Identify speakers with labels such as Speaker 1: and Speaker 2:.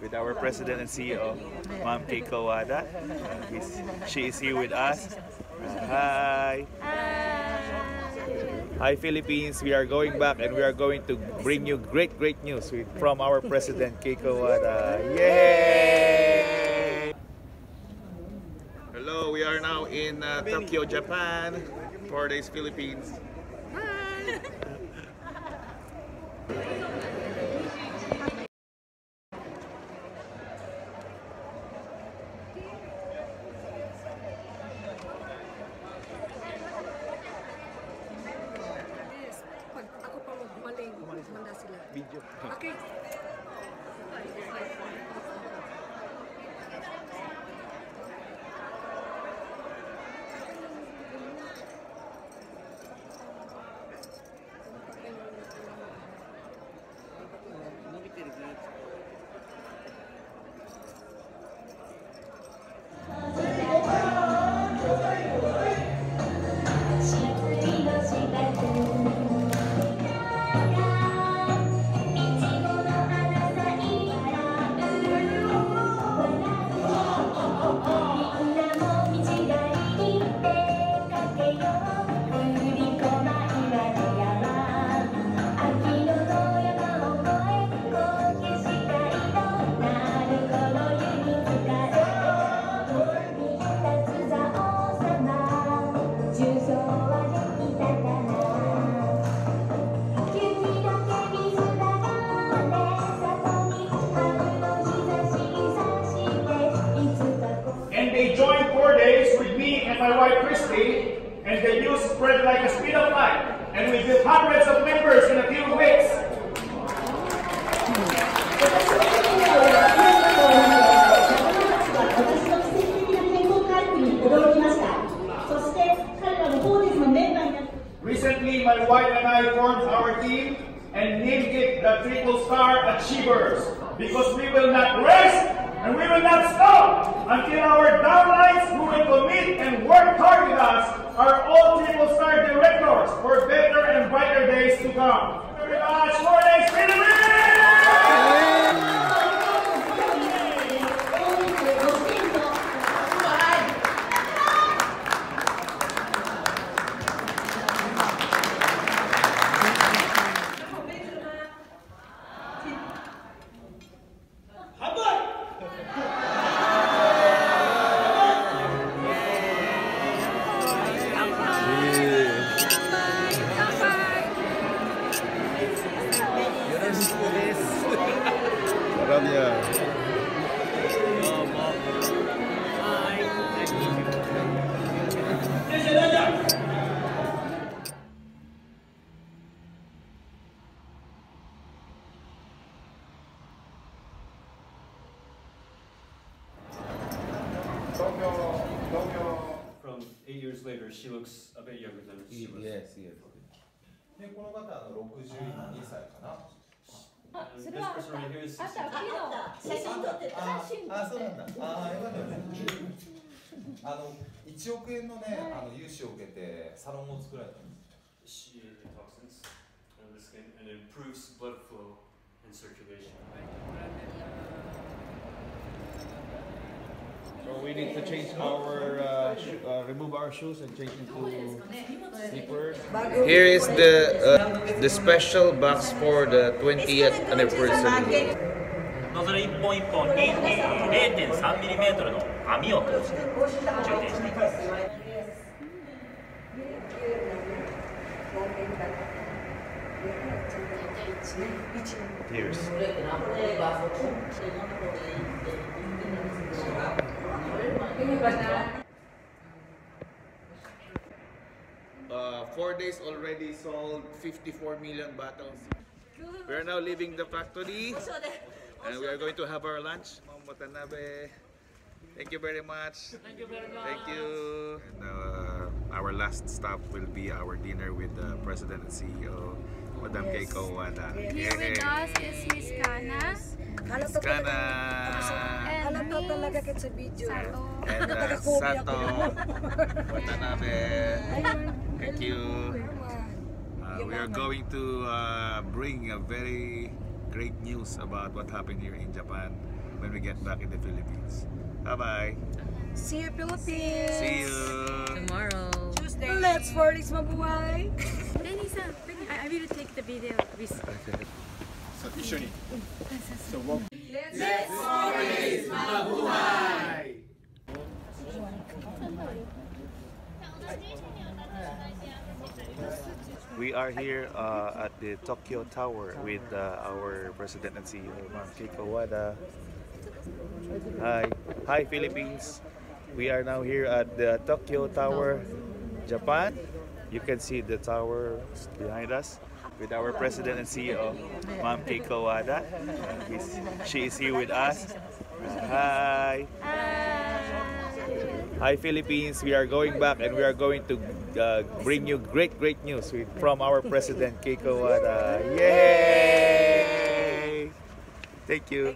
Speaker 1: with our President and CEO, Ma'am Keiko Wada. Uh, she is here with us. Hi. Hi Philippines, we are going back and we are going to bring you great great news from our President Keiko Wada. Yay! Hello, we are now in uh, Tokyo, Japan. Fordays Philippines.
Speaker 2: Yes. Okay.
Speaker 3: and the news spread like a speed of light, and we built hundreds of members in a few weeks. Recently, my wife and I formed our team and named it the Triple Star Achievers because we will not rest and we will not stop until our downline downlines who will commit and work hard with us are all Triple Star directors for better and brighter days to come. Thank you very much.
Speaker 4: この方は62歳かな。
Speaker 5: And this person right here is
Speaker 6: あった昨日写真撮ってた
Speaker 4: あ
Speaker 6: 写真
Speaker 4: あそうなんだ。ああよかったです。あの1億円のねあの融資を受けてサロンを作られたんです。
Speaker 5: she toxins on the skin and improves blood flow and circulation.
Speaker 1: So we need to change our, uh, uh, remove our shoes and change into slippers. Here is the uh, the special box for the 20th anniversary.
Speaker 7: ノズル一本一本に0.3ミリメートルの網を通して充填していきます。
Speaker 1: Here's. Uh, Fordays already sold 54 million bottles. We are now leaving the factory and we are going to have our lunch. Ma'am Watanabe, thank you very much. Thank you very much. Thank you. And, uh, our last stop will be our dinner with the President and CEO, Madam Keiko Wada.
Speaker 8: Here with us is Miss Kana
Speaker 2: Halata
Speaker 1: Kana
Speaker 8: and
Speaker 2: Halata talaga
Speaker 8: Miss
Speaker 2: kit sa video.
Speaker 8: Sato.
Speaker 1: and uh,
Speaker 2: Taga-Kobe
Speaker 1: Sato Watanabe. Thank you. Uh, we are going to uh, bring a very great news about what happened here in Japan when we get back in the Philippines. Bye-bye.
Speaker 2: See you, Philippines.
Speaker 1: See you.
Speaker 9: Tomorrow.
Speaker 2: Tuesday. Let's for this mabuhay.
Speaker 8: Denisa, I, I will take the video with.
Speaker 3: Okay. So, Ishoni. So, walk. Let's, Let's mabuhay.
Speaker 1: We are here uh, at the Tokyo Tower with uh, our President and CEO, Keiko Wada. Hi. Hi, Philippines. We are now here at the Tokyo Tower, Japan. You can see the tower behind us with our President and CEO, Ma'am Keiko Wada. She is here with us. Hi. Hi Philippines, we are going back and we are going to uh, bring you great, great news with, from our President Keiko Wada. Yay! Thank you.